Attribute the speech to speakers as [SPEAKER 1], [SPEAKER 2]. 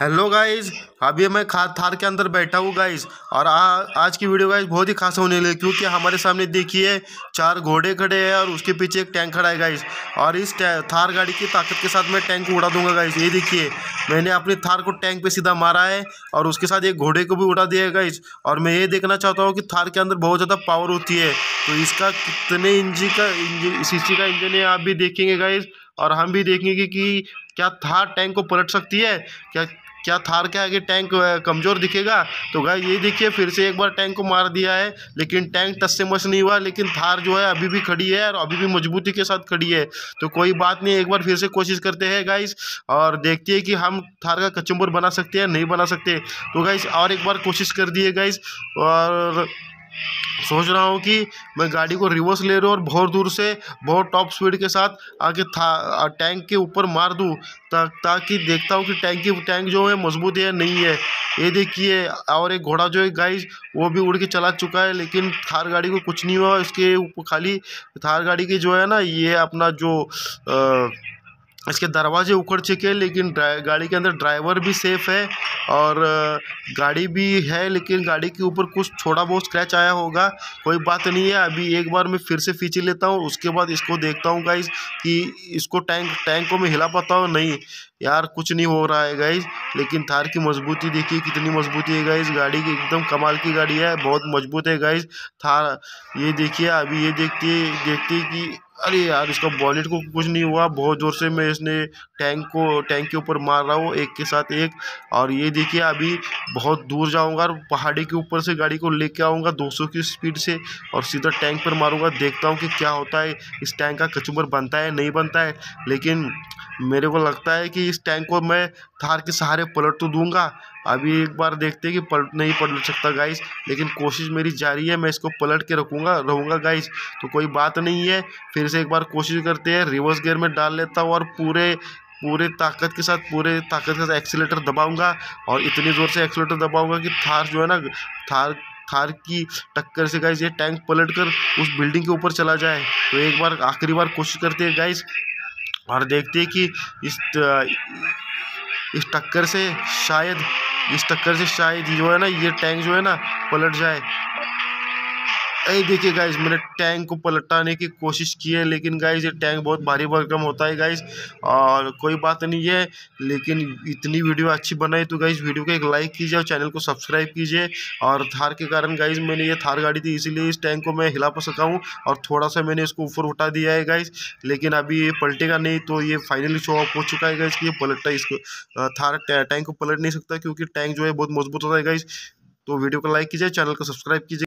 [SPEAKER 1] Hello guys अभी मैं खा थार के अंदर बैठा हूँ गाइस और आ, आज की वीडियो गाइस बहुत ही खास होने लगी क्योंकि हमारे सामने देखिए चार घोड़े खड़े हैं और उसके पीछे एक टैंक खड़ा है गाइस और इस थार गाड़ी की ताकत के साथ मैं टैंक उड़ा दूँगा गाइस ये देखिए मैंने अपनी थार को टैंक पे सीधा मारा है और उसके साथ एक घोड़े को भी उड़ा दिया है गाइस और मैं ये देखना चाहता हूँ कि थार के अंदर बहुत ज़्यादा पावर होती है. तो इसका कितने इंजी का इंजन सी का इंजन है आप भी देखेंगे गाइस और हम भी देखेंगे कि क्या थार टैंक को पलट सकती है? क्या क्या थार के आगे टैंक कमज़ोर दिखेगा? तो गाय ये देखिए, फिर से एक बार टैंक को मार दिया है, लेकिन टैंक टस से मस नहीं हुआ, लेकिन थार जो है, अभी भी खड़ी है और अभी भी मजबूती के साथ खड़ी है। तो कोई बात नहीं, एक बार फिर से कोशिश करते हैं गाइस और देखते हैं कि हम थार का कचम्बर बना सकते हैं नहीं बना सकते। तो गाइस और एक बार कोशिश कर दिए गाइस और सोच रहा हूँ कि मैं गाड़ी को रिवर्स ले रहा हूँ और बहुत दूर से बहुत टॉप स्पीड के साथ आके था टैंक के ऊपर मार दूँ ता, ताकि देखता हूँ कि टैंक की टैंक जो है मज़बूत है या नहीं है। ये देखिए और एक घोड़ा जो है गाइस वो भी उड़ के चला चुका है लेकिन थार गाड़ी को कुछ नहीं हुआ इसके ऊपर खाली थार गाड़ी की जो है ना ये अपना जो आ, इसके दरवाजे उखड़ चुके हैं, लेकिन गाड़ी के अंदर ड्राइवर भी सेफ़ है और गाड़ी भी है, लेकिन गाड़ी के ऊपर कुछ थोड़ा बहुत स्क्रैच आया होगा, कोई बात नहीं है। अभी एक बार मैं फिर से फीचे लेता हूँ, उसके बाद इसको देखता हूँ गाइज़ कि इसको टैंक टैंक को मैं हिला पाता हूँ नहीं। यार, कुछ नहीं हो रहा है गाइज़ लेकिन थार की मजबूती देखिए कितनी मजबूती है गाइज़ गाड़ी की एकदम कमाल की गाड़ी है, बहुत मज़बूत है गाइज़ थार, ये देखिए, अभी ये देखती देखती कि अरे यार, इसका बॉलेट को कुछ नहीं हुआ। बहुत ज़ोर से मैं इसने टैंक को, टैंक के ऊपर मार रहा हूँ, एक के साथ एक। और ये देखिए, अभी बहुत दूर जाऊँगा और पहाड़ी के ऊपर से गाड़ी को लेके आऊँगा 200 की स्पीड से और सीधा टैंक पर मारूँगा। देखता हूँ कि क्या होता है, इस टैंक का कचूमर बनता है, नहीं बनता है। लेकिन मेरे को लगता है कि इस टैंक को मैं थार के सहारे पलट तो दूँगा अभी एक बार देखते हैं कि पलट, नहीं पलट सकता गाइस लेकिन कोशिश मेरी जारी है, मैं इसको पलट के रखूँगा, रहूँगा गाइस तो कोई बात नहीं है, फिर से एक बार कोशिश करते हैं रिवर्स गियर में डाल लेता हूँ और पूरे पूरे ताकत के साथ, पूरे ताकत के साथ एक्सीटर दबाऊँगा। और इतनी ज़ोर से एक्सीटर दबाऊँगा कि थार जो है ना, थार थार की टक्कर से गाइस ये टैंक पलट कर उस बिल्डिंग के ऊपर चला जाए। तो एक बार, आखिरी बार कोशिश करते हैं गाइस और देखते हैं कि इस इस टक्कर से शायद इस टक्कर से शायद जो है ना ये टैंक जो है ना पलट जाए। ये देखिए गाइज़ मैंने टैंक को पलटाने की कोशिश की है, लेकिन गाइज़ ये टैंक बहुत भारी भरकम होता है गाइज़ और कोई बात नहीं है, लेकिन इतनी वीडियो अच्छी बनाई तो गाइज़ वीडियो को एक लाइक कीजिए और चैनल को सब्सक्राइब कीजिए। और थार के कारण गाइज़ मैंने ये थार गाड़ी थी, इसीलिए इस टैंक को मैं हिला पा सका हूँ। और थोड़ा सा मैंने इसको ऊपर उठा दिया है गाइज़ लेकिन अभी ये पलटेगा नहीं तो ये फाइनली शो ऑफ़ हो चुका है गाइज़ कि ये पलटता इसको। थार टैंक को पलट नहीं सकता, क्योंकि टैंक जो है बहुत मज़बूत होता है गाइज़ तो वीडियो को लाइक कीजिए चैनल को सब्सक्राइब कीजिए।